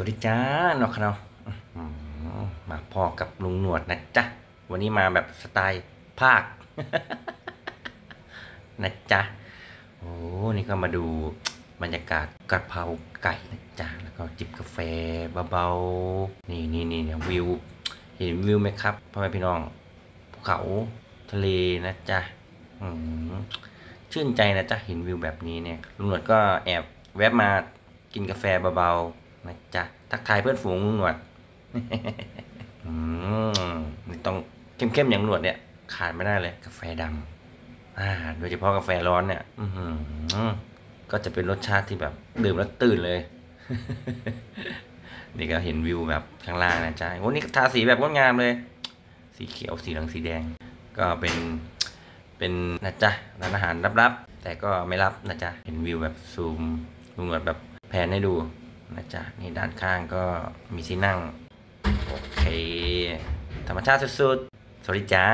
วัสดีจ้าเนาะครับเนาะอื้อหือมาพ่อกับลุงหนวดนะจ๊ะ วันนี้มาแบบสไตล์ภาค นะจ๊ะ โอ้นี่ก็มาดูบรรยากาศกระเพราไก่นะจ๊ะ แล้วก็จิบกาแฟเบาๆ นี่นี่นี่เนี่ยวิว เห็นวิวไหมครับพ่อแม่พี่น้อง ภูเขาทะเลนะจ๊ะชื่นใจนะจ๊ะ เห็นวิวแบบนี้เนี่ยลุงหนวดก็แอบแวบมากินกาแฟเบาๆ นะจ๊ะทักทายเพื่อนฝูงลุงหนวดอืมนี่ต้องเข้มๆอย่างหนวดเนี่ย ขาดไม่ได้เลย กาแฟดำอ่าโดยเฉพาะกาแฟร้อนเนี่ย อือหือก็จะเป็นรสชาติที่แบบดื่มแล้วตื่นเลยนี่ก็เห็นวิวแบบข้างล่างนะจ๊ะวันนี้ทาสีแบบงดงามเลย สีเขียวสีเหลืองสีแดง ก็เป็นเป็นนะจ๊ะร้านอาหารลับๆแต่ก็ไม่รับนะจ๊ะเห็นวิวแบบซูมลุงหนวดแบบแผนให้ดู นะจ๊ะนี่ด้านข้างก็มีที่นั่ง โอเค ธรรมชาติสุดๆ สวัสดีจ้า